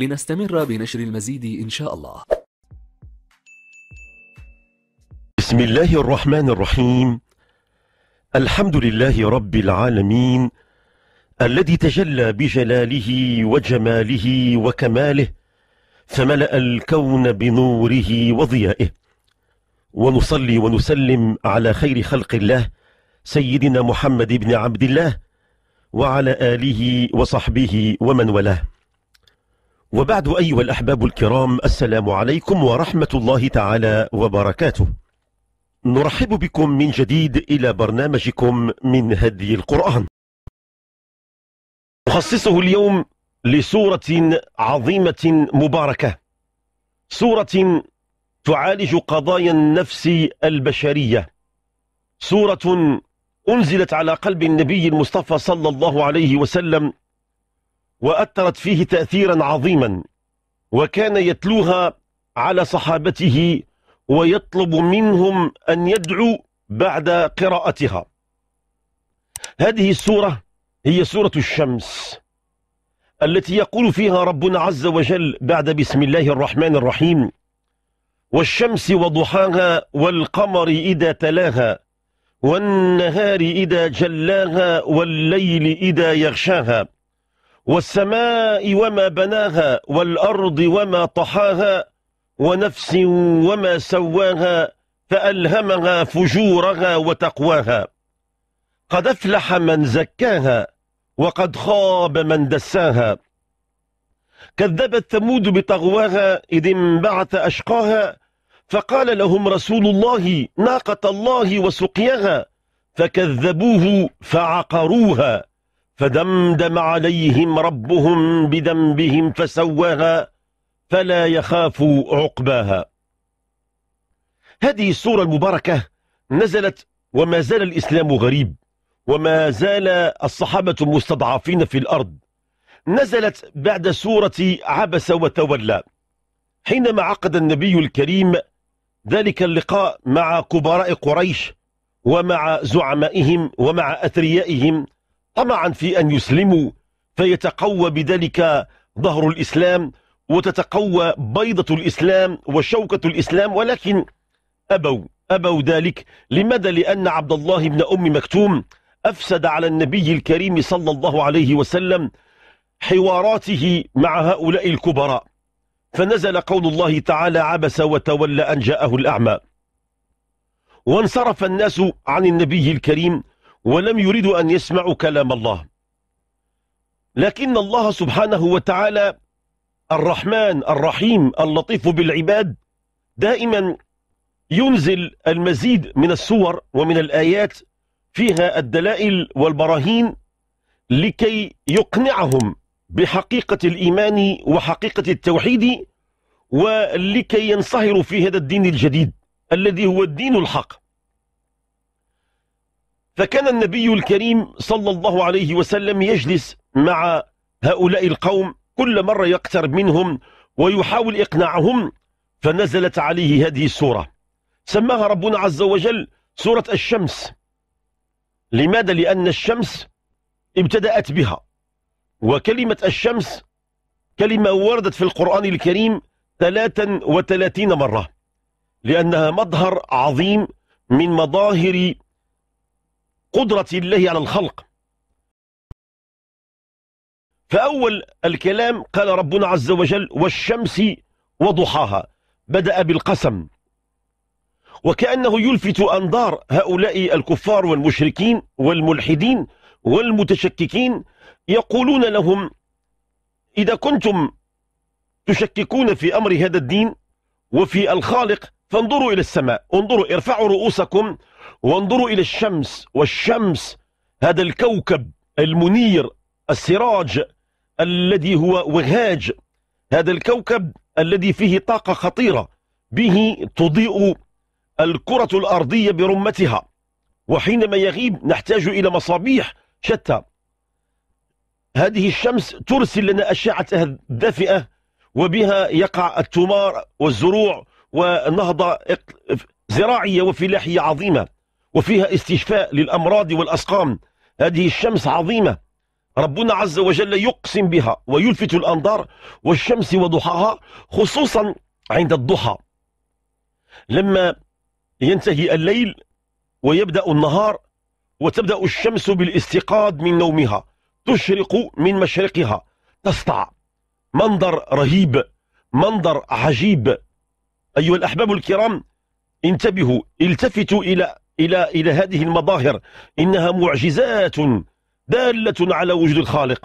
لنستمر بنشر المزيد إن شاء الله. بسم الله الرحمن الرحيم. الحمد لله رب العالمين الذي تجلى بجلاله وجماله وكماله فملأ الكون بنوره وضيائه. ونصلي ونسلم على خير خلق الله سيدنا محمد بن عبد الله وعلى آله وصحبه ومن والاه. وبعد أيها الأحباب الكرام السلام عليكم ورحمة الله تعالى وبركاته. نرحب بكم من جديد إلى برنامجكم من هدي القرآن. نخصصه اليوم لسورة عظيمة مباركة. سورة تعالج قضايا النفس البشرية. سورة أنزلت على قلب النبي المصطفى صلى الله عليه وسلم وأثرت فيه تأثيرا عظيما وكان يتلوها على صحابته ويطلب منهم أن يدعوا بعد قراءتها. هذه السورة هي سورة الشمس التي يقول فيها ربنا عز وجل بعد بسم الله الرحمن الرحيم والشمس وضحاها والقمر إذا تلاها والنهار إذا جلاها والليل إذا يغشاها والسماء وما بناها والأرض وما طحاها ونفس وما سواها فألهمها فجورها وتقواها. قد أفلح من زكاها وقد خاب من دساها. كذبت ثمود بطغواها إذ انبعث أشقاها فقال لهم رسول الله ناقة الله وسقياها فكذبوه فعقروها. فدمدم عليهم ربهم بذنبهم فسواها فلا يخاف عقباها. هذه السورة المباركة نزلت وما زال الإسلام غريب وما زال الصحابة مستضعفين في الأرض. نزلت بعد سورة عبس وتولى. حينما عقد النبي الكريم ذلك اللقاء مع كبراء قريش ومع زعمائهم ومع أثريائهم طمعا في أن يسلموا فيتقوى بذلك ظهر الإسلام وتتقوى بيضة الإسلام وشوكة الإسلام ولكن أبوا أبوا ذلك. لماذا؟ لأن عبد الله بن أم مكتوم أفسد على النبي الكريم صلى الله عليه وسلم حواراته مع هؤلاء الكبراء. فنزل قول الله تعالى عبس وتولى أن جاءه الأعمى. وانصرف الناس عن النبي الكريم ولم يريدوا أن يسمعوا كلام الله. لكن الله سبحانه وتعالى الرحمن الرحيم اللطيف بالعباد دائما ينزل المزيد من الصور ومن الآيات فيها الدلائل والبراهين لكي يقنعهم بحقيقة الإيمان وحقيقة التوحيد ولكي ينصهروا في هذا الدين الجديد الذي هو الدين الحق. فكان النبي الكريم صلى الله عليه وسلم يجلس مع هؤلاء القوم كل مرة يقترب منهم ويحاول إقناعهم فنزلت عليه هذه السورة. سماها ربنا عز وجل سورة الشمس. لماذا؟ لأن الشمس ابتدأت بها. وكلمة الشمس كلمة وردت في القرآن الكريم 33 مرة لأنها مظهر عظيم من مظاهر قدرة الله على الخلق. فأول الكلام قال ربنا عز وجل والشمس وضحاها بدأ بالقسم. وكأنه يلفت أنظار هؤلاء الكفار والمشركين والملحدين والمتشككين يقولون لهم إذا كنتم تشككون في أمر هذا الدين وفي الخالق فانظروا إلى السماء انظروا ارفعوا رؤوسكم وانظروا إلى الشمس والشمس هذا الكوكب المنير السراج الذي هو وهاج هذا الكوكب الذي فيه طاقة خطيرة به تضيء الكرة الأرضية برمتها. وحينما يغيب نحتاج إلى مصابيح شتى. هذه الشمس ترسل لنا أشعتها الدافئة وبها يقع التمار والزروع ونهضة زراعية وفلاحية عظيمة. وفيها استشفاء للأمراض والأسقام. هذه الشمس عظيمة. ربنا عز وجل يقسم بها ويلفت الأنظار والشمس وضحاها خصوصا عند الضحى. لما ينتهي الليل ويبدأ النهار وتبدأ الشمس بالاستيقاظ من نومها تشرق من مشرقها. تسطع. منظر رهيب. منظر عجيب. أيها الأحباب الكرام انتبهوا التفتوا إلى إلى إلى هذه المظاهر إنها معجزات دالة على وجود الخالق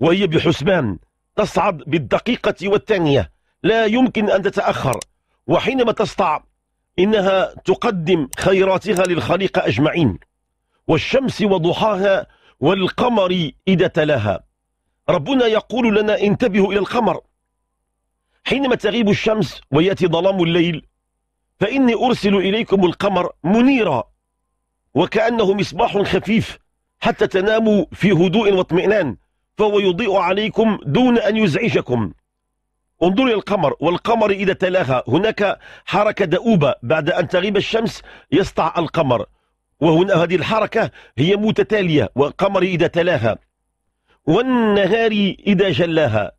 وهي بحسبان تصعد بالدقيقة والثانية. لا يمكن أن تتأخر وحينما تسطع إنها تقدم خيراتها للخليقة أجمعين والشمس وضحاها والقمر إذا تلاها. ربنا يقول لنا انتبهوا إلى القمر. حينما تغيب الشمس ويأتي ظلام الليل فإني أرسل إليكم القمر منيرا وكأنه مصباح خفيف حتى تناموا في هدوء واطمئنان فهو يضيء عليكم دون أن يزعجكم. انظروا القمر والقمر إذا تلاها هناك حركة دؤوبة بعد أن تغيب الشمس يسطع القمر. وهنا هذه الحركة هي متتالية والقمر إذا تلاها والنهار إذا جلاها.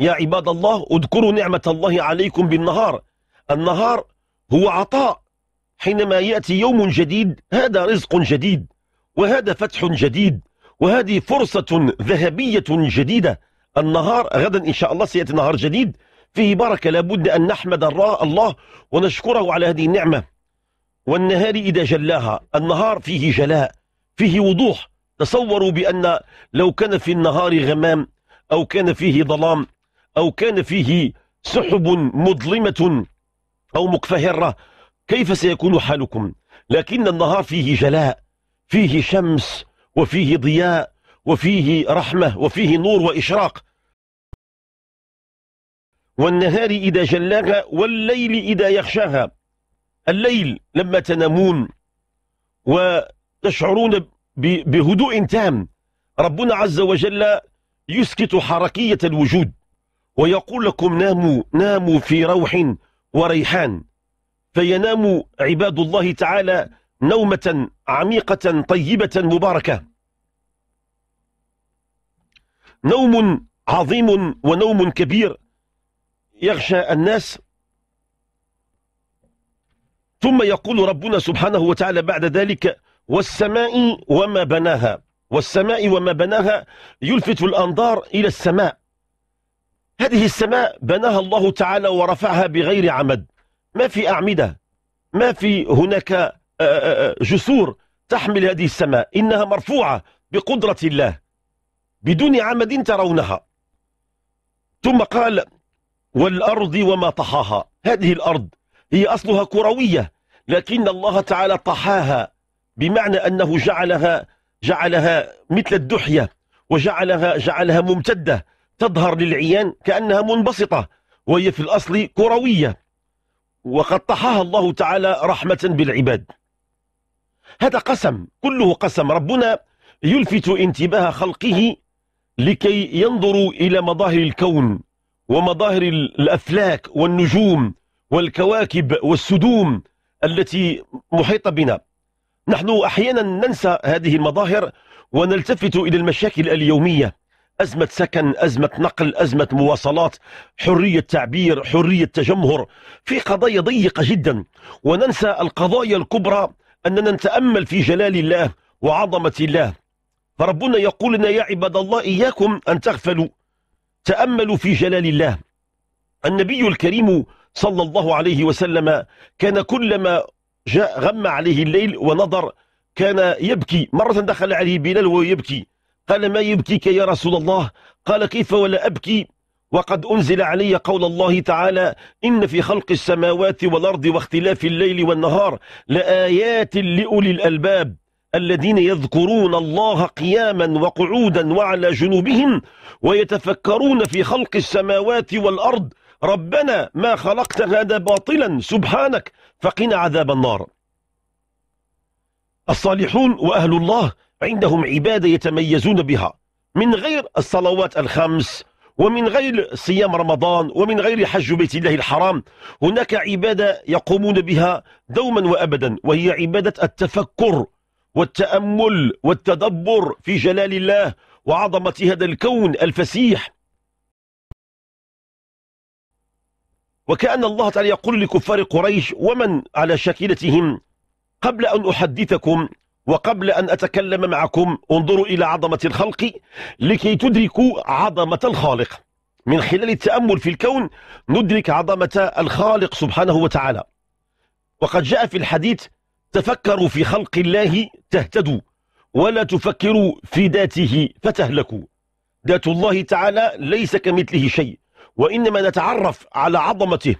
يا عباد الله اذكروا نعمة الله عليكم بالنهار. النهار هو عطاء. حينما يأتي يوم جديد هذا رزق جديد وهذا فتح جديد وهذه فرصة ذهبية جديدة. النهار غدا إن شاء الله سيأتي نهار جديد. فيه بركة لابد أن نحمد الله ونشكره على هذه النعمة. والنهار إذا جلاها النهار فيه جلاء فيه وضوح. تصوروا بأن لو كان في النهار غمام أو كان فيه ظلام أو كان فيه سحب مظلمة أو مقفهرة كيف سيكون حالكم؟ لكن النهار فيه جلاء فيه شمس وفيه ضياء وفيه رحمة وفيه نور وإشراق. والنهار إذا جلاها والليل إذا يغشاها الليل لما تنامون وتشعرون بهدوء تام ربنا عز وجل يسكت حركية الوجود ويقول لكم ناموا ناموا في روح وريحان فينام عباد الله تعالى نومة عميقة طيبة مباركة. نوم عظيم ونوم كبير يغشى الناس. ثم يقول ربنا سبحانه وتعالى بعد ذلك والسماء وما بناها والسماء وما بناها يلفت الأنظار إلى السماء. هذه السماء بناها الله تعالى ورفعها بغير عمد. ما في أعمدة. ما في هناك آه، آه، آه، جسور تحمل هذه السماء. إنها مرفوعة بقدرة الله. بدون عمد ترونها. ثم قال والأرض وما طحاها. هذه الأرض هي أصلها كروية لكن الله تعالى طحاها بمعنى أنه جعلها جعلها مثل الدحية وجعلها جعلها ممتدة. تظهر للعيان كأنها منبسطة وهي في الأصل كروية. وقد طحاها الله تعالى رحمة بالعباد. هذا قسم كله قسم. ربنا يلفت انتباه خلقه لكي ينظروا إلى مظاهر الكون ومظاهر الأفلاك والنجوم والكواكب والسدوم التي محيطة بنا. نحن أحيانا ننسى هذه المظاهر ونلتفت إلى المشاكل اليومية. أزمة سكن أزمة نقل أزمة مواصلات حرية تعبير حرية تجمهر. في قضايا ضيقة جدا. وننسى القضايا الكبرى أننا نتأمل في جلال الله وعظمة الله. فربنا يقول لنا يا عباد الله إياكم أن تغفلوا. تأملوا في جلال الله. النبي الكريم صلى الله عليه وسلم كان كلما جاء غم عليه الليل ونظر كان يبكي. مرة دخل عليه بلال وهو يبكي. قال ما يبكيك يا رسول الله؟ قال كيف ولا أبكي؟ وقد أنزل علي قول الله تعالى إن في خلق السماوات والأرض واختلاف الليل والنهار لآيات لأولي الألباب الذين يذكرون الله قياما وقعودا وعلى جنوبهم ويتفكرون في خلق السماوات والأرض. ربنا ما خلقت هذا باطلا سبحانك فقنا عذاب النار. الصالحون وأهل الله عندهم عبادة يتميزون بها. من غير الصلوات الخمس ومن غير صيام رمضان ومن غير حج بيت الله الحرام هناك عبادة يقومون بها دوما وأبدا وهي عبادة التفكر والتأمل والتدبر في جلال الله وعظمة هذا الكون الفسيح. وكأن الله تعالى يقول لكفار قريش ومن على شكلتهم قبل أن أحدثكم؟ وقبل أن أتكلم معكم انظروا إلى عظمة الخلق لكي تدركوا عظمة الخالق. من خلال التأمل في الكون ندرك عظمة الخالق سبحانه وتعالى. وقد جاء في الحديث تفكروا في خلق الله تهتدوا ولا تفكروا في ذاته فتهلكوا. ذات الله تعالى ليس كمثله شيء وإنما نتعرف على عظمته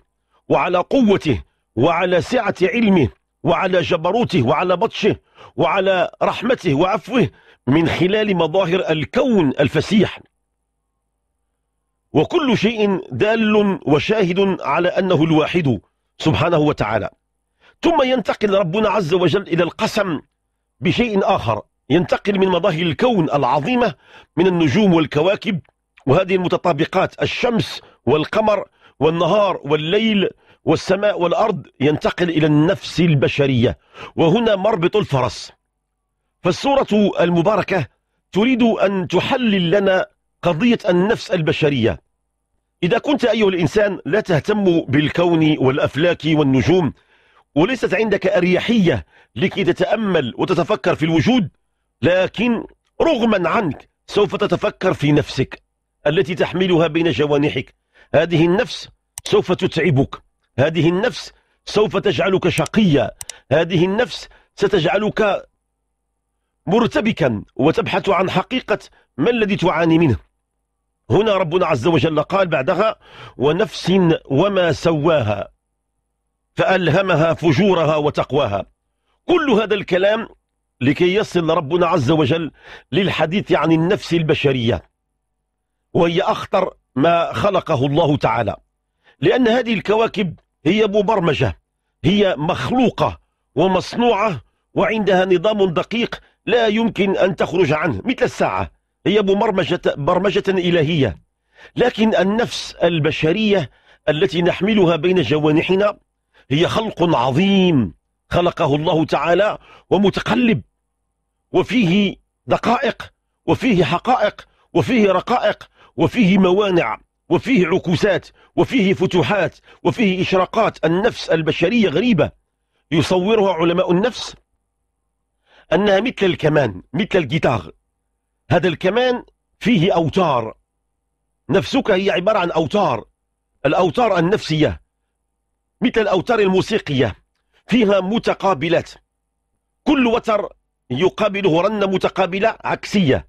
وعلى قوته وعلى سعة علمه. وعلى جبروته وعلى بطشه وعلى رحمته وعفوه من خلال مظاهر الكون الفسيح. وكل شيء دال وشاهد على أنه الواحد سبحانه وتعالى. ثم ينتقل ربنا عز وجل إلى القسم بشيء آخر ينتقل من مظاهر الكون العظيمة من النجوم والكواكب وهذه المتطابقات الشمس والقمر والنهار والليل والسماء والأرض ينتقل إلى النفس البشرية وهنا مربط الفرس. فالسورة المباركة تريد أن تحلل لنا قضية النفس البشرية. إذا كنت أيها الإنسان لا تهتم بالكون والأفلاك والنجوم وليست عندك أريحية لكي تتأمل وتتفكر في الوجود لكن رغما عنك سوف تتفكر في نفسك التي تحملها بين جوانحك. هذه النفس سوف تتعبك. هذه النفس سوف تجعلك شقيا. هذه النفس ستجعلك مرتبكا وتبحث عن حقيقة ما الذي تعاني منه. هنا ربنا عز وجل قال بعدها ونفس وما سواها فألهمها فجورها وتقواها. كل هذا الكلام لكي يصل ربنا عز وجل للحديث عن النفس البشرية. وهي أخطر ما خلقه الله تعالى. لأن هذه الكواكب هي مبرمجة هي مخلوقة ومصنوعة وعندها نظام دقيق لا يمكن أن تخرج عنه مثل الساعة. هي مبرمجة برمجة إلهية. لكن النفس البشرية التي نحملها بين جوانحنا هي خلق عظيم خلقه الله تعالى ومتقلب. وفيه دقائق وفيه حقائق وفيه رقائق وفيه موانع وفيه عكوسات وفيه فتوحات وفيه إشراقات. النفس البشرية غريبة. يصورها علماء النفس أنها مثل الكمان مثل الجيتار. هذا الكمان فيه أوتار. نفسك هي عبارة عن أوتار. الأوتار النفسية مثل الأوتار الموسيقية. فيها متقابلات. كل وتر يقابله رنة متقابلة عكسية.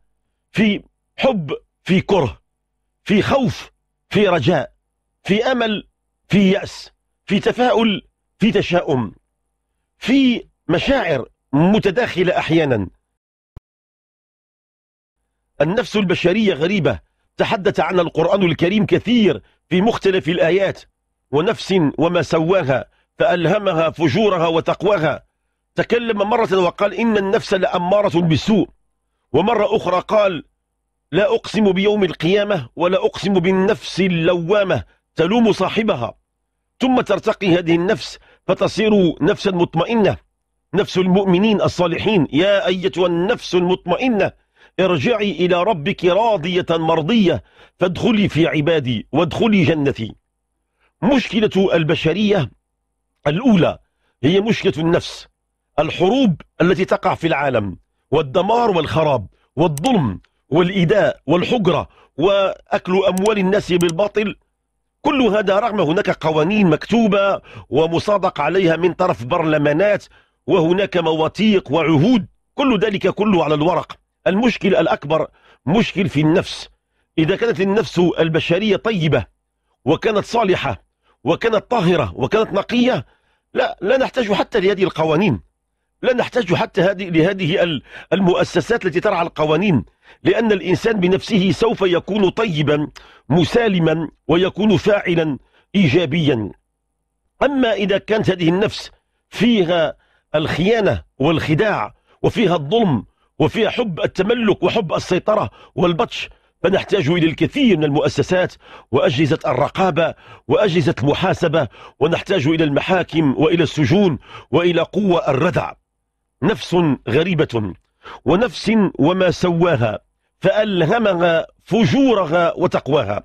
في حب في كره. في خوف في رجاء. في أمل في يأس في تفاؤل في تشاؤم في مشاعر متداخلة أحيانا. النفس البشرية غريبة تحدث عنها القرآن الكريم كثير في مختلف الآيات ونفس وما سواها فألهمها فجورها وتقواها. تكلم مرة وقال إن النفس لأمارة بالسوء ومرة أخرى قال لا أقسم بيوم القيامة ولا أقسم بالنفس اللوامة. تلوم صاحبها. ثم ترتقي هذه النفس فتصير نفسا مطمئنة. نفس المؤمنين الصالحين. يا أيتها النفس المطمئنة ارجعي إلى ربك راضية مرضية فادخلي في عبادي وادخلي جنتي. مشكلة البشرية الأولى هي مشكلة النفس. الحروب التي تقع في العالم والدمار والخراب والظلم والإيداء والحجرة وأكل أموال الناس بالباطل كل هذا رغم هناك قوانين مكتوبة ومصادق عليها من طرف برلمانات وهناك مواثيق وعهود كل ذلك كله على الورق. المشكل الأكبر مشكل في النفس. إذا كانت النفس البشرية طيبة وكانت صالحة وكانت طاهرة وكانت نقية لا لا نحتاج حتى لهذه القوانين. لا نحتاج حتى هذه لهذه المؤسسات التي ترعى القوانين. لأن الإنسان بنفسه سوف يكون طيبا مسالما ويكون فاعلا إيجابيا. أما إذا كانت هذه النفس فيها الخيانة والخداع وفيها الظلم وفيها حب التملك وحب السيطرة والبطش فنحتاج إلى الكثير من المؤسسات وأجهزة الرقابة وأجهزة المحاسبة ونحتاج إلى المحاكم وإلى السجون وإلى قوة الردع نفس غريبة. ونفس وما سواها فألهمها فجورها وتقواها.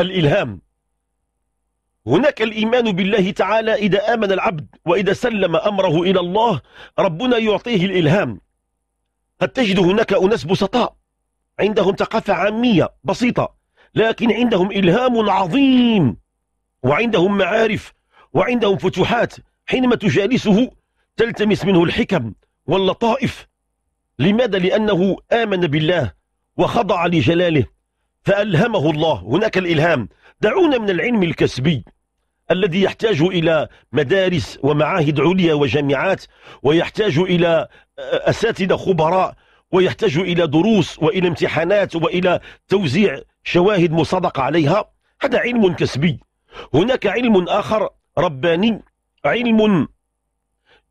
الإلهام. هناك الإيمان بالله تعالى إذا آمن العبد وإذا سلم أمره إلى الله ربنا يعطيه الإلهام. قد تجد هناك أناس بسطاء؟ عندهم ثقافة عامية بسيطة لكن عندهم إلهام عظيم وعندهم معارف وعندهم فتوحات. حينما تجالسه تلتمس منه الحكم واللطائف لماذا؟ لأنه آمن بالله وخضع لجلاله فألهمه الله. هناك الإلهام. دعونا من العلم الكسبي الذي يحتاج إلى مدارس ومعاهد عليا وجامعات ويحتاج إلى أساتذة خبراء ويحتاج إلى دروس وإلى امتحانات وإلى توزيع شواهد مصدقة عليها. هذا علم كسبي. هناك علم آخر رباني علم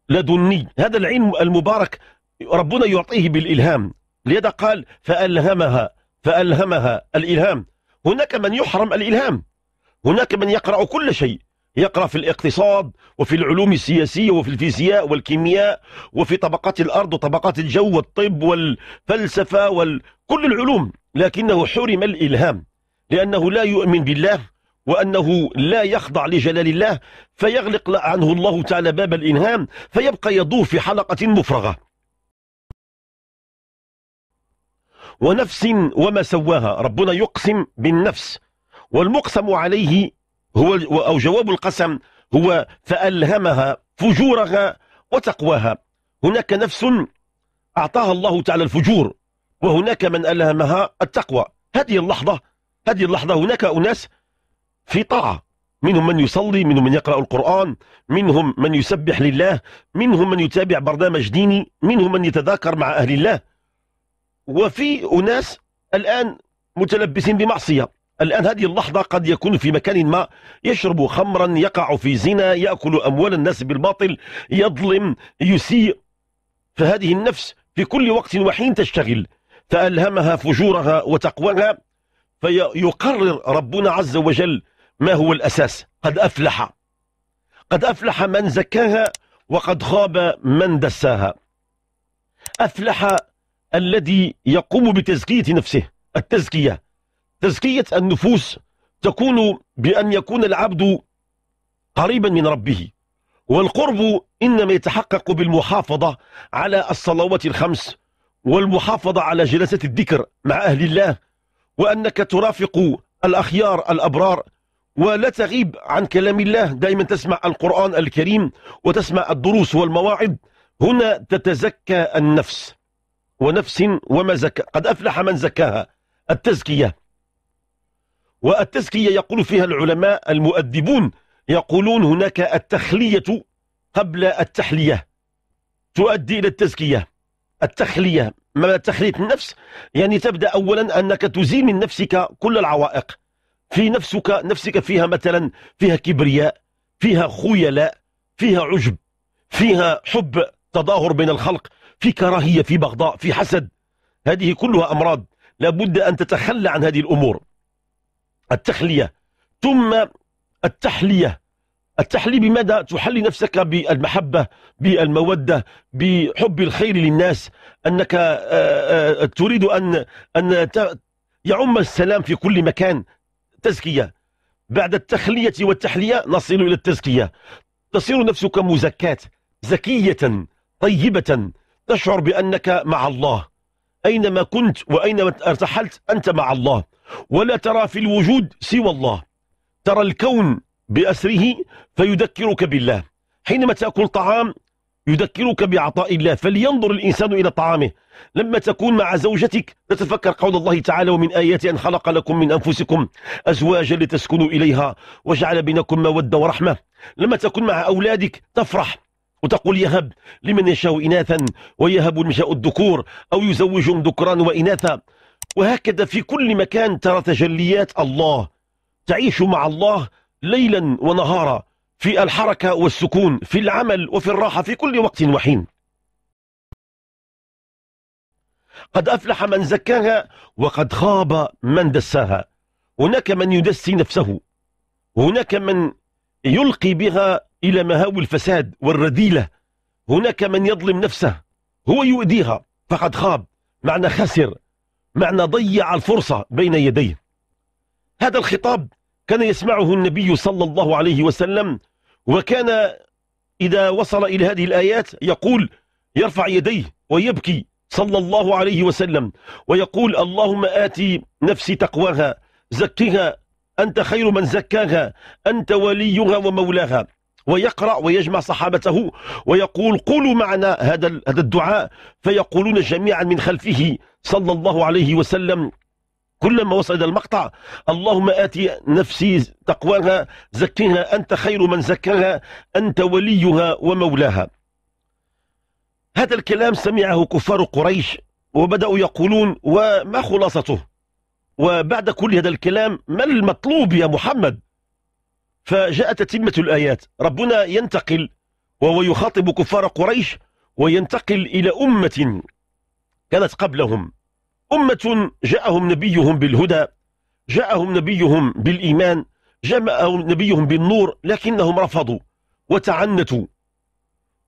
لدني. هذا العلم المبارك ربنا يعطيه بالإلهام. لذا قال فألهمها فألهمها الإلهام. هناك من يحرم الإلهام. هناك من يقرأ كل شيء. يقرأ في الاقتصاد وفي العلوم السياسية وفي الفيزياء والكيمياء وفي طبقات الأرض وطبقات الجو والطب والفلسفة وكل العلوم. لكنه حرم الإلهام. لأنه لا يؤمن بالله وأنه لا يخضع لجلال الله فيغلق عنه الله تعالى باب الإلهام فيبقى يدور في حلقة مفرغة. ونفس وما سواها. ربنا يقسم بالنفس. والمقسم عليه هو أو جواب القسم هو فألهمها فجورها وتقواها. هناك نفس أعطاها الله تعالى الفجور وهناك من ألهمها التقوى. هذه اللحظة هذه اللحظة هناك أناس في طاعة. منهم من يصلي منهم من يقرأ القرآن منهم من يسبح لله منهم من يتابع برنامج ديني منهم من يتذاكر مع أهل الله. وفي أناس الآن متلبسين بمعصية. الآن هذه اللحظة قد يكون في مكان ما يشرب خمرا يقع في زنا يأكل أموال الناس بالباطل يظلم يسيء. فهذه النفس في كل وقت وحين تشتغل. فألهمها فجورها وتقواها فيقرر ربنا عز وجل ما هو الأساس. قد أفلح. قد أفلح من زكاها وقد خاب من دساها. أفلح الذي يقوم بتزكية نفسه التزكية. تزكية النفوس تكون بأن يكون العبد قريبا من ربه والقرب إنما يتحقق بالمحافظة على الصلوات الخمس والمحافظة على جلسة الذكر مع أهل الله وأنك ترافق الأخيار الأبرار ولا تغيب عن كلام الله. دائما تسمع القرآن الكريم وتسمع الدروس والمواعظ. هنا تتزكى النفس. ونفس وما زكى قد أفلح من زكاها. التزكية. والتزكية يقول فيها العلماء المؤدبون يقولون هناك التخلية قبل التحلية. تؤدي إلى التزكية. التخلية. ما تخلية النفس؟ يعني تبدأ أولا أنك تزيل من نفسك كل العوائق. في نفسك نفسك فيها مثلا فيها كبرياء فيها خيلاء فيها عجب فيها حب تظاهر بين الخلق. في كراهية في بغضاء في حسد. هذه كلها أمراض. لابد أن تتخلى عن هذه الأمور. التخلية. ثم التحلية. التحلي بماذا؟ تحلي نفسك بالمحبة بالمودة بحب الخير للناس. أنك آه، آه، تريد أن, أن يعم السلام في كل مكان. تزكية. بعد التخلية والتحلية نصل إلى التزكية. تصير نفسك مزكاة. زكية. طيبة. تشعر بأنك مع الله. أينما كنت وأينما ارتحلت أنت مع الله. ولا ترى في الوجود سوى الله. ترى الكون بأسره فيذكرك بالله. حينما تأكل طعام يذكرك بعطاء الله. فلينظر الإنسان إلى طعامه. لما تكون مع زوجتك تتفكر قول الله تعالى ومن آيات أن خلق لكم من أنفسكم أزواجا لتسكنوا إليها وجعل بينكم مودة ورحمة. لما تكون مع أولادك تفرح. وتقول يهب لمن يشاء إناثا ويهب لمن يشاء الذكور أو يزوجهم ذكران وإناثا. وهكذا في كل مكان ترى تجليات الله. تعيش مع الله ليلا ونهارا في الحركة والسكون في العمل وفي الراحة في كل وقت وحين. قد أفلح من زكاها وقد خاب من دساها. هناك من يدسي نفسه. هناك من يلقي بها إلى مهاوي الفساد والرذيلة. هناك من يظلم نفسه هو يؤذيها. فقد خاب. معنى خسر. معنى ضيع الفرصة بين يديه. هذا الخطاب كان يسمعه النبي صلى الله عليه وسلم وكان إذا وصل إلى هذه الآيات يقول يرفع يديه ويبكي صلى الله عليه وسلم ويقول اللهم آتي نفسي تقواها زكها أنت خير من زكاها أنت وليها ومولاها. ويقرأ ويجمع صحابته ويقول قولوا معنا هذا هذا الدعاء. فيقولون جميعا من خلفه صلى الله عليه وسلم. كلما وصل إلى المقطع اللهم آتي نفسي تقواها زكها أنت خير من زكاها أنت وليها ومولاها. هذا الكلام سمعه كفار قريش وبدأوا يقولون وما خلاصته؟ وبعد كل هذا الكلام ما المطلوب يا محمد؟ فجاءت تتمة الآيات. ربنا ينتقل وهو يخاطب كفار قريش وينتقل إلى أمة كانت قبلهم. أمة جاءهم نبيهم بالهدى جاءهم نبيهم بالإيمان جاءهم نبيهم بالنور لكنهم رفضوا وتعنتوا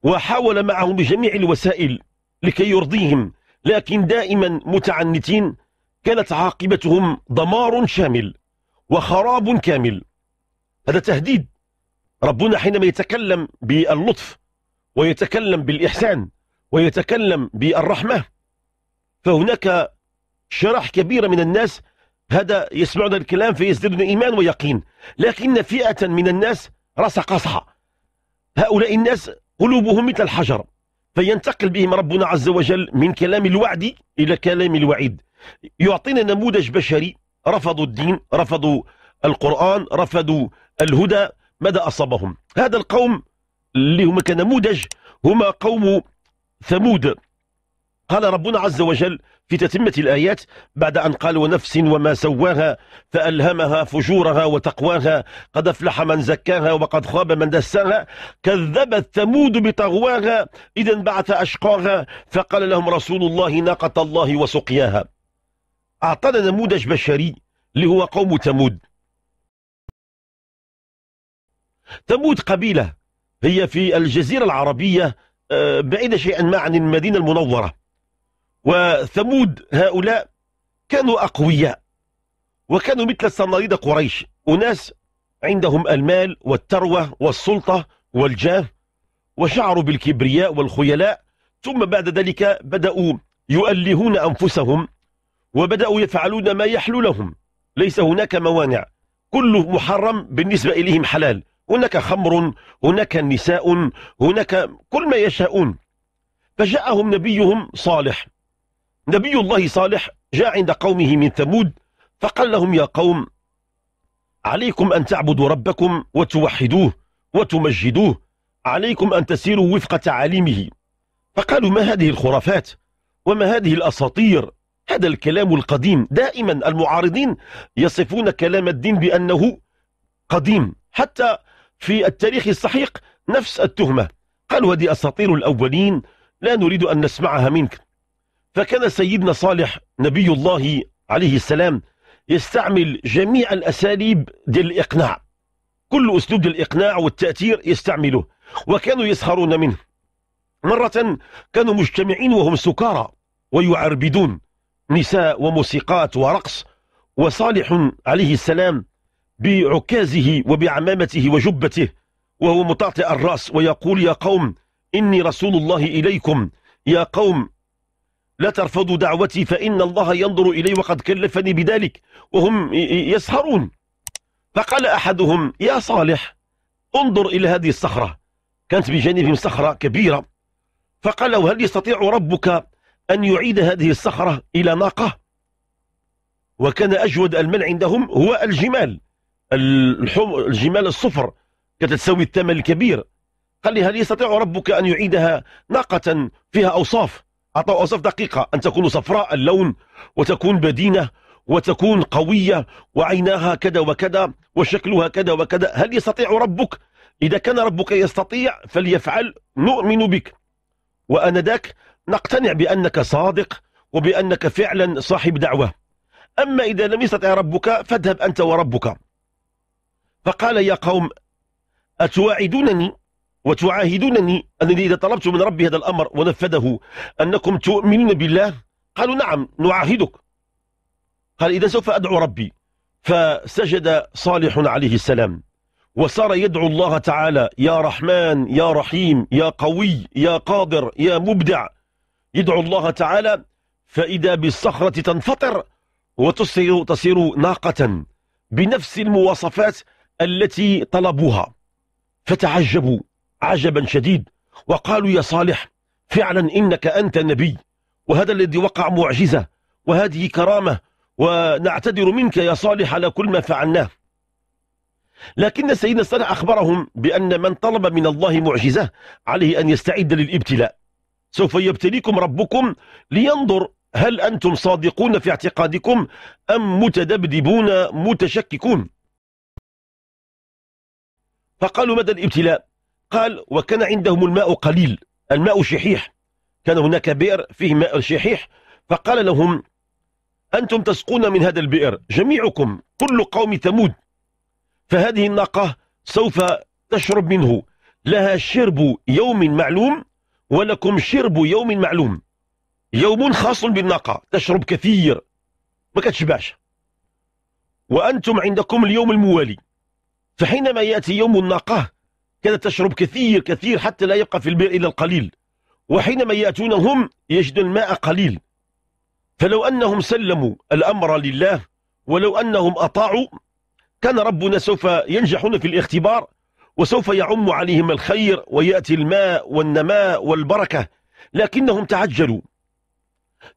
وحاول معهم بجميع الوسائل لكي يرضيهم لكن دائما متعنتين كانت عاقبتهم دمار شامل وخراب كامل. هذا تهديد. ربنا حينما يتكلم باللطف ويتكلم بالإحسان ويتكلم بالرحمة فهناك شرح كبيرة من الناس هذا يسمعون الكلام فيزدادون إيمان ويقين. لكن فئة من الناس رأس قصحى هؤلاء الناس قلوبهم مثل الحجر فينتقل بهم ربنا عز وجل من كلام الوعد إلى كلام الوعيد. يعطينا نموذج بشري. رفضوا الدين رفضوا القرآن رفضوا الهدى ماذا أصابهم؟ هذا القوم اللي هم كنموذج هما قوم ثمود. قال ربنا عز وجل في تتمة الآيات بعد أن قال ونفس وما سواها فألهمها فجورها وتقواها قد أفلح من زكاها وقد خاب من دساها كذبت ثمود بطغواها إذا بعث أشقاها فقال لهم رسول الله ناقة الله وسقياها. أعطانا نموذج بشري اللي هو قوم ثمود. ثمود قبيلة هي في الجزيرة العربية آه، بعيدة شيئا ما عن المدينة المنورة. وثمود هؤلاء كانوا أقوياء وكانوا مثل صناديد قريش. أناس عندهم المال والثروة والسلطة والجاه وشعروا بالكبرياء والخيلاء. ثم بعد ذلك بدأوا يؤلهون أنفسهم وبدأوا يفعلون ما يحلو لهم. ليس هناك موانع. كله محرم بالنسبة إليهم حلال. هناك خمر هناك نساء هناك كل ما يشاءون. فجاءهم نبيهم صالح. نبي الله صالح جاء عند قومه من ثمود فقال لهم يا قوم عليكم أن تعبدوا ربكم وتوحدوه وتمجدوه عليكم أن تسيروا وفق تعاليمه. فقالوا ما هذه الخرافات؟ وما هذه الأساطير؟ هذا الكلام القديم. دائما المعارضين يصفون كلام الدين بأنه قديم. حتى في التاريخ الصحيح نفس التهمة. قالوا هذه أساطير الأولين لا نريد أن نسمعها منك. فكان سيدنا صالح نبي الله عليه السلام يستعمل جميع الأساليب ديال الإقناع كل أسلوب الإقناع والتأثير يستعمله وكانوا يسخرون منه. مرة كانوا مجتمعين وهم سكارى ويعربدون نساء وموسيقات ورقص وصالح عليه السلام بعكازه وبعمامته وجبته وهو مطعطئ الرأس ويقول يا قوم إني رسول الله إليكم. يا قوم لا ترفضوا دعوتي فإن الله ينظر إلي وقد كلفني بذلك وهم يسهرون. فقال أحدهم يا صالح انظر إلى هذه الصخرة. كانت بجانبهم صخرة كبيرة. فقال هل يستطيع ربك أن يعيد هذه الصخرة إلى ناقة؟ وكان أجود المال عندهم هو الجمال. الجمال الصفر كانت تسوي الثمن الكبير. قال لي هل يستطيع ربك أن يعيدها ناقة فيها أوصاف؟ أعطوا أوصاف دقيقة. أن تكون صفراء اللون وتكون بدينة وتكون قوية وعيناها كذا وكذا وشكلها كذا وكذا. هل يستطيع ربك؟ إذا كان ربك يستطيع فليفعل. نؤمن بك. وأنذاك نقتنع بأنك صادق وبأنك فعلا صاحب دعوة. أما إذا لم يستطع ربك فاذهب أنت وربك. فقال يا قوم أتواعدونني وتعاهدونني أنني إذا طلبت من ربي هذا الأمر ونفذه أنكم تؤمنون بالله؟ قالوا نعم نعاهدك. قال إذا سوف أدعو ربي. فسجد صالح عليه السلام وصار يدعو الله تعالى يا رحمن يا رحيم يا قوي يا قادر يا مبدع. يدعو الله تعالى فإذا بالصخرة تنفطر وتصير تصير ناقة. بنفس المواصفات التي طلبوها. فتعجبوا عجبا شديد وقالوا يا صالح فعلا إنك أنت نبي وهذا الذي وقع معجزة وهذه كرامة ونعتذر منك يا صالح على كل ما فعلناه. لكن سيدنا صالح أخبرهم بأن من طلب من الله معجزة عليه أن يستعد للابتلاء. سوف يبتليكم ربكم لينظر هل أنتم صادقون في اعتقادكم أم متدبدبون متشككون. فقالوا مدى الابتلاء؟ قال وكان عندهم الماء قليل الماء شحيح. كان هناك بئر فيه ماء شحيح. فقال لهم أنتم تسقون من هذا البئر جميعكم كل قوم ثمود فهذه الناقة سوف تشرب منه. لها شرب يوم معلوم ولكم شرب يوم معلوم. يوم خاص بالناقة تشرب كثير. ما كتشبعش. وأنتم عندكم اليوم الموالي. فحينما يأتي يوم الناقة كانت تشرب كثير كثير حتى لا يبقى في البئر إلا القليل. وحينما يأتون هم يجدون الماء قليل. فلو أنهم سلموا الأمر لله ولو أنهم أطاعوا كان ربنا سوف ينجحون في الاختبار وسوف يعم عليهم الخير ويأتي الماء والنماء والبركة. لكنهم تعجلوا.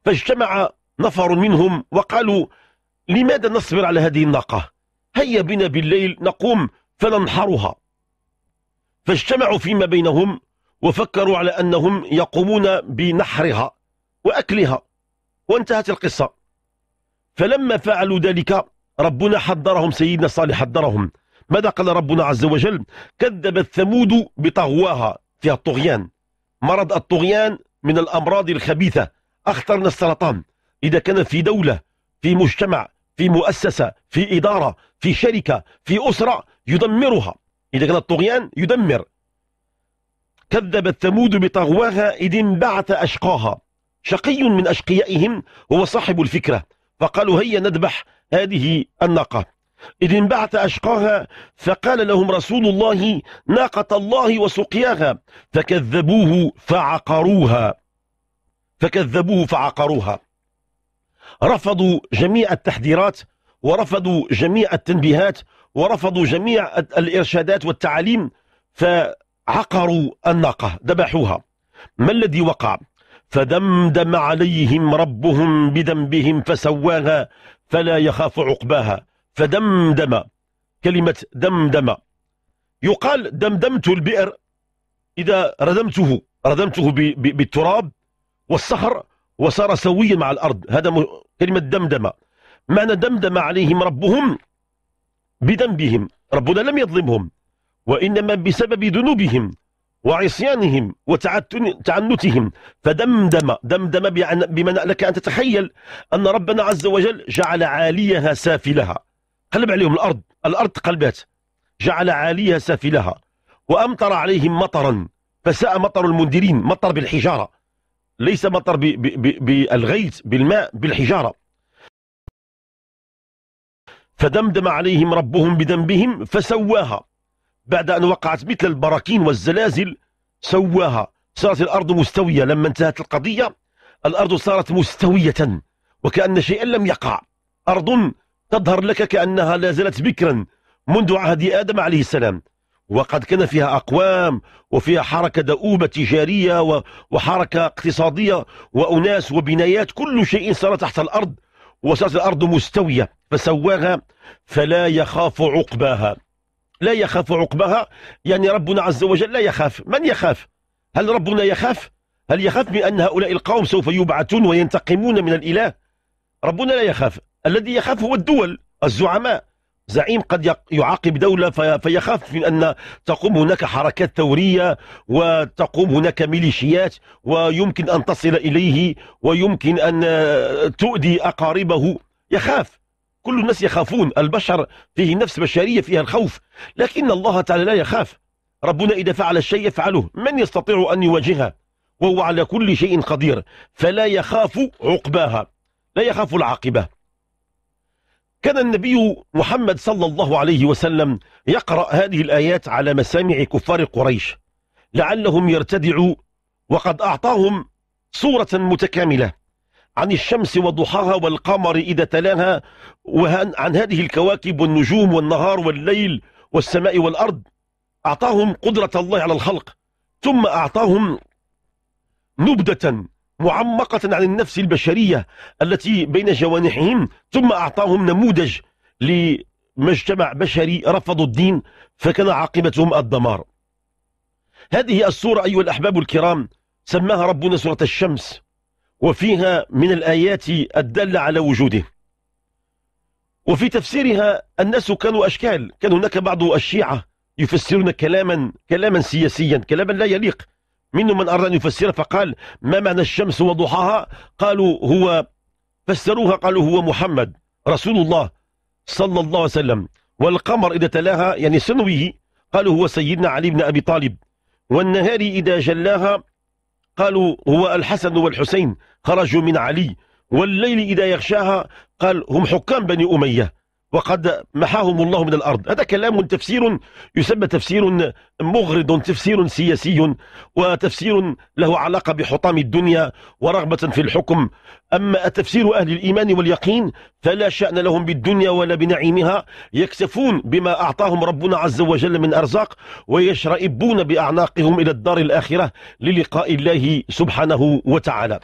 فاجتمع نفر منهم وقالوا لماذا نصبر على هذه الناقة؟ هيا بنا بالليل نقوم فننحرها. فاجتمعوا فيما بينهم وفكروا على أنهم يقومون بنحرها وأكلها. وانتهت القصة. فلما فعلوا ذلك ربنا حضرهم سيدنا صالح حضرهم ماذا قال ربنا عز وجل؟ كذب الثمود بطغواها فيها الطغيان. مرض الطغيان من الأمراض الخبيثة. أخطر من السرطان. إذا كان في دولة في مجتمع في مؤسسة في إدارة في شركة في أسرة يدمرها. إذا كان الطغيان يدمر. كذب الثمود بطغواها إذ انبعث أشقاها. شقي من أشقيائهم هو صاحب الفكرة. فقالوا هيا نذبح هذه الناقة. إذ انبعث أشقاها فقال لهم رسول الله ناقة الله وسقياها. فكذبوه فعقروها. فكذبوه فعقروها. رفضوا جميع التحذيرات ورفضوا جميع التنبيهات ورفضوا جميع الإرشادات والتعاليم فعقروا الناقة ذبحوها. ما الذي وقع؟ فدمدم عليهم ربهم بذنبهم فسواها فلا يخاف عقباها. فدمدم كلمة دمدم. يقال دمدمت البئر إذا ردمته ردمته بالتراب والصخر وصار سويا مع الأرض. هذا كلمة دمدم معنى دمدم عليهم ربهم بذنبهم. ربنا لم يظلمهم وإنما بسبب ذنوبهم وعصيانهم وتعنتهم فدمدم دمدم بمعنى لك أن تتخيل أن ربنا عز وجل جعل عاليها سافلها. قلب عليهم الأرض. الأرض قلبات جعل عاليها سافلها. وأمطر عليهم مطرا. فساء مطر المنذرين. مطر بالحجارة. ليس مطر بالغيث بالماء بالحجارة. فدمدم عليهم ربهم بذنبهم فسواها. بعد أن وقعت مثل البراكين والزلازل سواها. صارت الأرض مستوية. لما انتهت القضية الأرض صارت مستوية وكأن شيئا لم يقع. أرض تظهر لك كأنها لا زالت بكرا منذ عهد آدم عليه السلام. وقد كان فيها أقوام وفيها حركة دؤوبة تجارية وحركة اقتصادية وأناس وبنايات كل شيء صار تحت الأرض وصارت الأرض مستوية فسواها فلا يخاف عقباها. لا يخاف عقبها يعني ربنا عز وجل لا يخاف. من يخاف؟ هل ربنا يخاف؟ هل يخاف من أن هؤلاء القوم سوف يبعثون وينتقمون من الإله؟ ربنا لا يخاف. الذي يخاف هو الدول الزعماء. زعيم قد يعاقب دولة فيخاف من أن تقوم هناك حركات ثورية وتقوم هناك ميليشيات ويمكن أن تصل إليه ويمكن أن تؤذي أقاربه. يخاف. كل الناس يخافون. البشر فيه نفس بشرية فيها الخوف. لكن الله تعالى لا يخاف. ربنا إذا فعل الشيء يفعله. من يستطيع أن يواجهه؟ وهو على كل شيء قدير. فلا يخاف عقباها. لا يخاف العاقبة. كان النبي محمد صلى الله عليه وسلم يقرأ هذه الآيات على مسامع كفار قريش لعلهم يرتدعوا وقد أعطاهم صورة متكاملة عن الشمس وضحاها والقمر إذا تلاها وعن هذه الكواكب والنجوم والنهار والليل والسماء والأرض. أعطاهم قدرة الله على الخلق ثم أعطاهم نبذة معمقة عن النفس البشرية التي بين جوانحهم ثم أعطاهم نموذج لمجتمع بشري رفضوا الدين فكان عاقبتهم الدمار. هذه السورة أيها الأحباب الكرام سماها ربنا سورة الشمس وفيها من الآيات الدالة على وجوده. وفي تفسيرها الناس كانوا أشكال كان هناك بعض الشيعة يفسرون كلاما كلاما سياسيا كلاما لا يليق. منهم من أراد أن يفسر فقال ما معنى الشمس وضحاها؟ قالوا هو فسروها قالوا هو محمد رسول الله صلى الله عليه وسلم والقمر إذا تلاها يعني سنويه قالوا هو سيدنا علي بن أبي طالب والنهار إذا جلاها قالوا هو الحسن والحسين خرجوا من علي والليل إذا يغشاها قال هم حكام بني أمية وقد محاهم الله من الأرض. هذا كلام تفسير يسمى تفسير مغرض تفسير سياسي وتفسير له علاقة بحطام الدنيا ورغبة في الحكم. أما تفسير أهل الإيمان واليقين فلا شأن لهم بالدنيا ولا بنعيمها. يكسفون بما أعطاهم ربنا عز وجل من أرزاق ويشرئبون بأعناقهم إلى الدار الآخرة للقاء الله سبحانه وتعالى.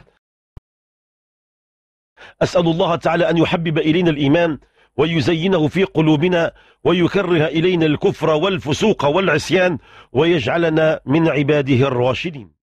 أسأل الله تعالى أن يحبب إلينا الإيمان ويزينه في قلوبنا ويكره إلينا الكفر والفسوق والعصيان ويجعلنا من عباده الراشدين.